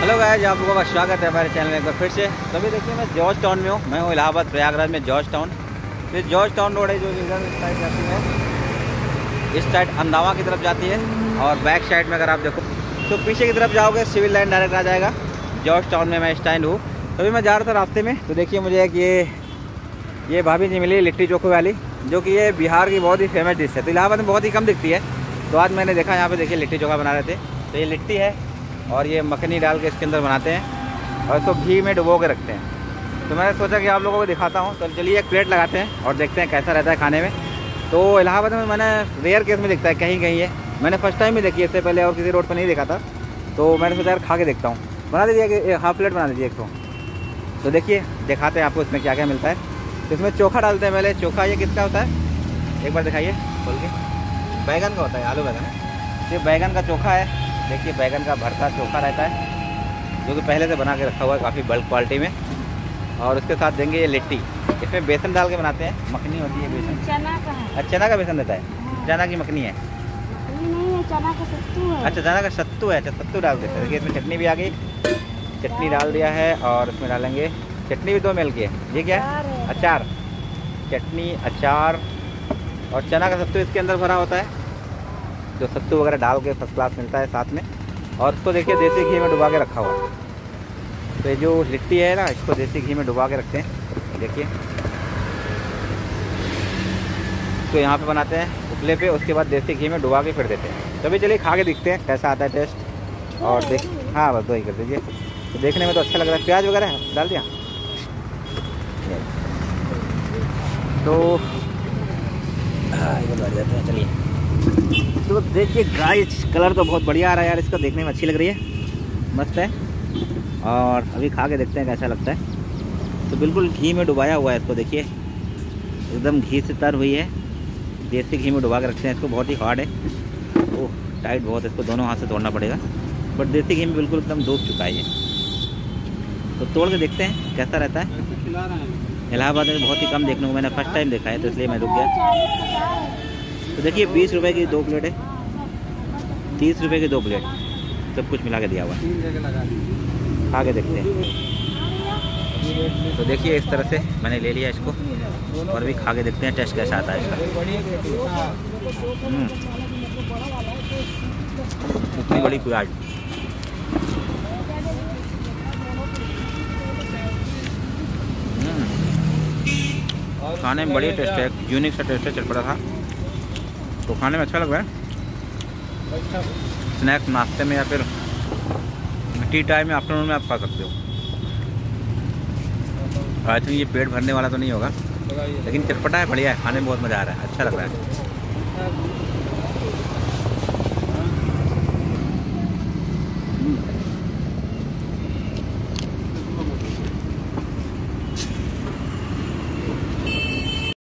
Hello guys आप लोगों का स्वागत है हमारे चैनल में एक बार फिर से। तो अभी देखिए, मैं जॉर्ज टाउन में हूँ। मैं हूँ इलाहाबाद, प्रयागराज में जॉर्ज टाउन ये जॉर्ज टाउन रोड है जो इधर इस साइड जाती है। इस साइड अंदावा की तरफ़ जाती है और बैक साइड में अगर आप देखो तो पीछे की तरफ़ जाओगे सिविल लाइन डायरेक्ट आ जाएगा। जॉर्ज टाउन में मैं स्टैंड हूँ। तभी मैं जा रहा था रास्ते में। तो देखिए, मुझे एक ये ये भाभी जी मिली, लिट्टी चोखो वाली, जो कि ये बिहार की बहुत ही फ़ेमस डिश है। तो इलाहाबाद में बहुत ही कम दिखती है। तो आज मैंने देखा, यहाँ पे देखिए लिट्टी चोखा बना रहे थे। तो ये लिट्टी है। और ये मखनी डाल के इसके अंदर बनाते हैं और इसको घी में डुबो के रखते हैं। तो मैंने सोचा कि आप लोगों को दिखाता हूँ। तो चलिए एक प्लेट लगाते हैं और देखते हैं कैसा रहता है खाने में। तो इलाहाबाद में मैंने रेयर केस में दिखता है, कहीं कहीं है। मैंने फ़र्स्ट टाइम ही देखी इससे पहले और किसी रोड पर नहीं देखा था। तो मैंने सोचा यार खा के देखता हूँ। बना दीजिए हाफ़ प्लेट बना दीजिए एक तो। तो देखिए, दिखाते हैं आपको इसमें क्या क्या मिलता है। तो इसमें चोखा डालते हैं पहले। चोखा ये किसका होता है? एक बार दिखाइए, खोल के। बैगन का होता है, आलू बैगन। ये बैगन का चोखा है। देखिए बैगन का भरता चोखा रहता है जो कि पहले से बना के रखा हुआ है काफ़ी बल्क क्वालिटी में। और उसके साथ देंगे ये लिट्टी। इसमें बेसन डाल के बनाते हैं। मखनी होती है बेसन। चना का है। अच्छा चना का बेसन देता है। चना की मखनी है। ये नहीं चना का सत्तू अच्छा चना का सत्तू है। अच्छा सत्तू डाल देते हैं। देखिए इसमें चटनी भी आ गई। चटनी डाल दिया है और इसमें डालेंगे चटनी भी दो मिल के। है ये क्या? है। अचार। चटनी अचार। और चना का सत्तू इसके अंदर भरा होता है। जो सत्तू वगैरह डाल के फ़र्स्ट क्लास मिलता है साथ में। और इसको देखिए, देसी घी में डुबा के रखा हुआ है। तो ये जो लिट्टी है ना, इसको देसी घी में डुबा के रखते हैं। देखिए। तो यहाँ पे बनाते हैं उपले पे, उसके बाद देसी घी में डुबा के फिर देते हैं। तभी चलिए खा के दिखते हैं, कैसा आता है टेस्ट और देख हाँ बस वही कर दीजिए। तो देखने में तो अच्छा लग रहा है। प्याज वगैरह है डाल दिया? तो हाँ जाते हैं, चलिए। तो देखिए गाइस कलर तो बहुत बढ़िया आ रहा है यार इसका देखने में अच्छी लग रही है। मस्त है। और अभी खा के देखते हैं कैसा लगता है। तो बिल्कुल घी में डुबाया हुआ है इसको देखिए। एकदम घी से तर हुई है। देसी घी में डुबा के रखते हैं इसको बहुत ही हार्ड है। ओह टाइट बहुत है इसको दोनों हाथ से तोड़ना पड़ेगा। बट देसी घी में बिल्कुल एकदम डूब चुका है ये। तो तोड़ के देखते हैं कैसा रहता है। इलाहाबाद में बहुत ही कम देखने को मैंने फ़र्स्ट टाइम देखा है तो इसलिए मैं रुक गया। तो देखिए, बीस रुपए की दो प्लेट है। तीस रुपए की दो प्लेट। सब कुछ मिला के दिया हुआ है। के देखते हैं। तो देखिए, इस तरह से मैंने ले लिया इसको। और भी खा के देखते हैं, टेस्ट कैसा आता है इसका। हम्म। इतनी बड़ी प्याज। हम्म। खाने में बड़ी टेस्ट है। यूनिक सा टेस्ट है, चटपटा था तो खाने में अच्छा लग रहा है? स्नैक्स, नाश्ते में या फिर टी टाइम में आफ्टरनून में आप खा सकते हो। आई थिंक ये पेट भरने वाला तो नहीं होगा। लेकिन चटपटा है, बढ़िया है, खाने में बहुत मज़ा आ रहा है अच्छा लग रहा है।